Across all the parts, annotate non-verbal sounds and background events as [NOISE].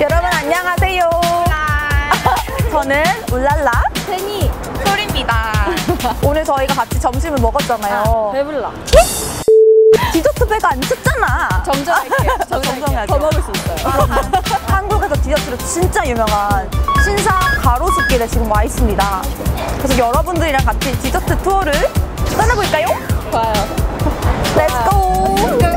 여러분 안녕하세요. 저는 울랄라 팬이 솔입니다. [LAUGHS] 오늘 저희가 같이 점심을 먹었잖아요. 배불러. 디저트 배가 안 찼잖아. 정정할게요. 정정해야죠. 더 먹을 수 있어요. 한국에서 디저트로 진짜 유명한 신상 가로수길에 지금 와 있습니다. 그래서 여러분들이랑 같이 디저트 투어를 떠나볼까요? 좋아요. Let's go!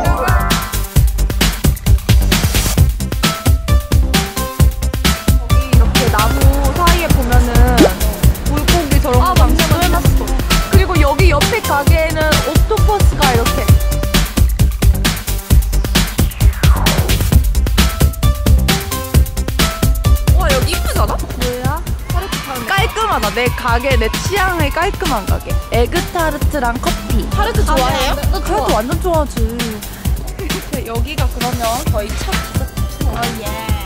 내 가게, 내 취향의 깔끔한 가게. 에그타르트랑 커피. 타르트 좋아해요? 타르트 완전 좋아하지. [LAUGHS] 여기가 그러면 저희 첫 어, 예.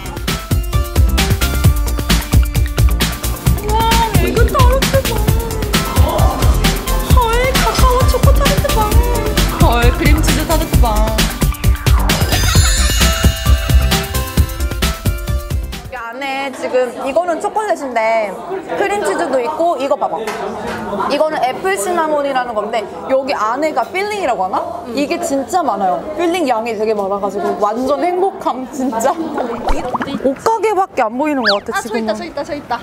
이거는 초콜릿인데 크림치즈도 있고 이거 봐봐. 이거는 apple cinnamon이라는 건데 여기 안에가 filling이라고 하나? 이게 진짜 많아요. filling 양이 되게 많아가지고 완전 행복함 진짜. 옷가게밖에 안 보이는 것 같아 아, 저 지금. 있다, 저 있다, 저 있다.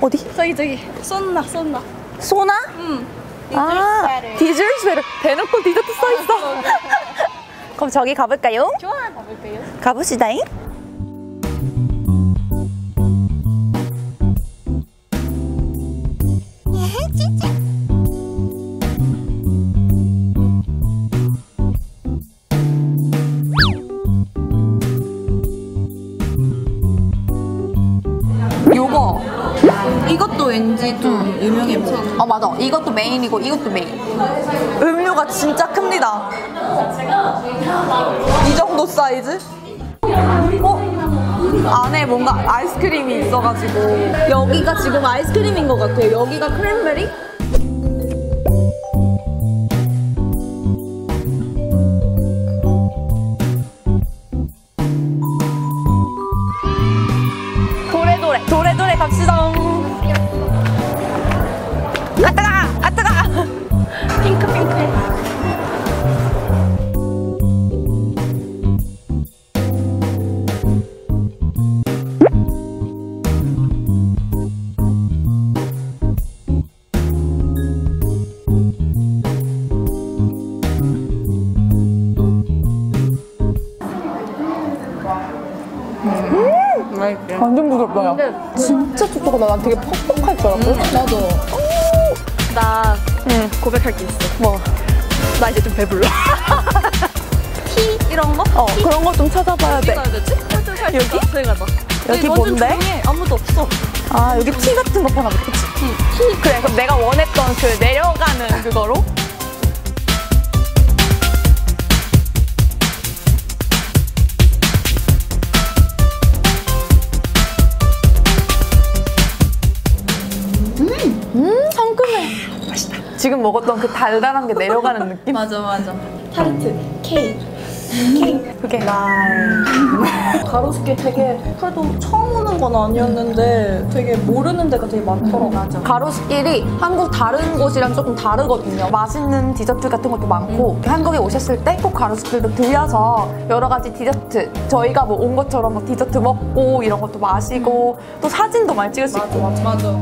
어디? 저기, 저기. 쏜나, 쏜나. 소나? 응. 아, 디저트 디저트 베르. 대놓고 디저트 써 있어. [LAUGHS] 그럼 저기 가볼까요? 좋아, 가볼게요. 가봅시다잉. 요거 이것도 왠지 좀 유명해 보여. 아 맞아. 이것도 메인이고 이것도 메인. 음료가 진짜 큽니다. 이 정도 사이즈? 어? 안에 뭔가 아이스크림이 있어가지고 여기가 지금 아이스크림인 것 같아요. 여기가 크랜베리? 아 따가 아 따가. 핑크 핑크. 완전 부드럽다. 진짜 촉촉하다. 난 되게 퍽퍽할 줄 알았거든. 나도. 나 응. 고백할 게 있어. 뭐? 나 이제 좀 배불러. [LAUGHS] 티 이런 거? 어, 그런 거 좀 찾아봐야 돼. 어디 가야 되지? 여기? 저기 가자. 여기 뭔데? 조용해. 아무도 없어. 아, 여기 티 같은 거 파나 보다. 그치? 티. 그래, 그럼 내가 원했던 그 내려가는 그거로? 지금 먹었던 그 달달한 게 내려가는 [LAUGHS] 느낌? 맞아, 맞아. 타르트, 케이크. 그게 가로수길 되게 그래도 처음 오는 건 아니었는데 되게 모르는 데가 되게 많더라고. 맞아. 가로수길이 한국 다른 곳이랑 조금 다르거든요. 맛있는 디저트 같은 것도 많고 한국에 오셨을 때 꼭 가로수길도 들려서 여러 가지 디저트 저희가 뭐 온 것처럼 막 디저트 먹고 이런 것도 마시고 또 사진도 많이 찍을 수 있고 맞아.